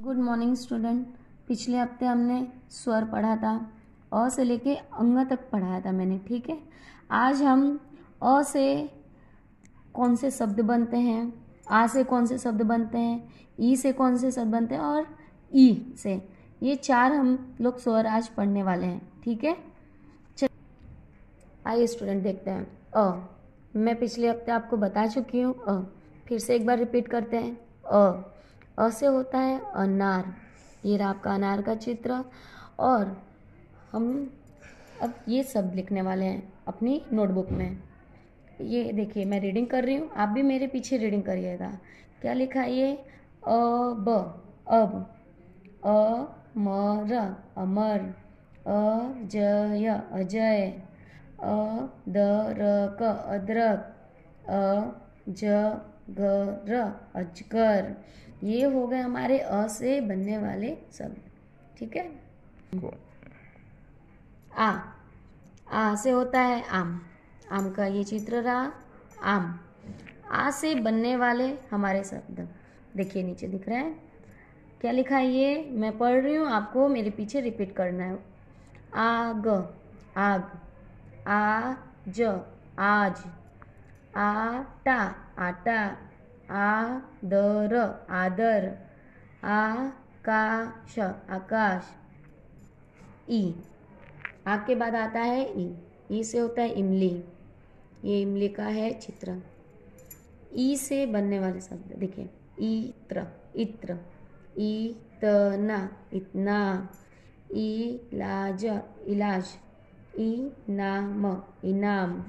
Good morning student पिछले हफ़्ते हमने स्वर पढ़ा था, अ से लेके अंग तक पढ़ाया था मैंने, ठीक है? आज हम अ से कौन से शब्द बनते हैं, आ से कौन से शब्द बनते हैं, ई से कौन से शब्द बनते हैं और ई से। ये चार हम लोग स्वर आज पढ़ने वाले हैं, ठीक है? चल आइए स्टूडेंट देखते हैं। अ। मैं पिछले हफ़्ते आपको बता चुकी हूँ, अ। फिर से एक बार रिपीट करते हैं। अ। अ से होता है अनार। ये रहा आपका अनार का चित्र। और हम अब ये सब लिखने वाले हैं अपनी नोटबुक में। ये देखिए, मैं रीडिंग कर रही हूँ। आप भी मेरे पीछे रीडिंग करिएगा। क्या लिखा है ये? अब अ मर अमर, अजय अजय अ दरक अदरक अ जगर अजगर। ये हो गए हमारे अ से बनने वाले शब्द ठीक है? आ आ से होता है आम। आम का ये चित्र रहा आम। आ से बनने वाले हमारे शब्द। देखिए नीचे दिख रहा है। क्या लिखा है ये? मैं पढ़ रही हूँ आपको मेरे पीछे रिपीट करना है। आग आग। आज आज। आटा आटा आदर आदर, आकाश आकाश, ई। आ के बाद आता है ई। ई से होता है इमली। ये इमली का है चित्र। ई से बनने वाले शब्द, देखिए इत्र इत्र। इतना इतना। इलाज इलाज। इनाम इनाम।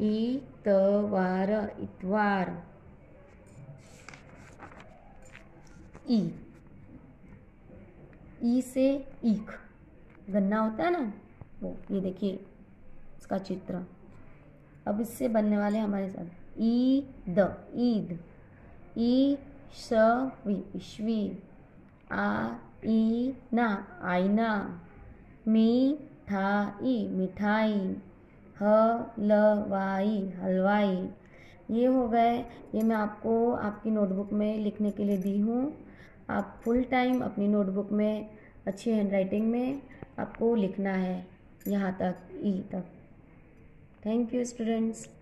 इतवार इतवार। ई। ई से ईख। गन्ना होता है ना? वो, ये देखिए, इसका चित्र। अब इससे बनने वाले हमारे साथ। ईद ईद। ई शवी ईश्वी। आ, ई, ना, आईना। मीठाई मिठाई। हलवाई हलवाई। ये हो गए। ये मैं आपको आपकी नोटबुक में लिखने के लिए दी हूँ। आप फुल टाइम अपनी नोटबुक में, अच्छी हैंडराइटिंग में आपको लिखना है। यहाँ तक, ई तक। Thank you students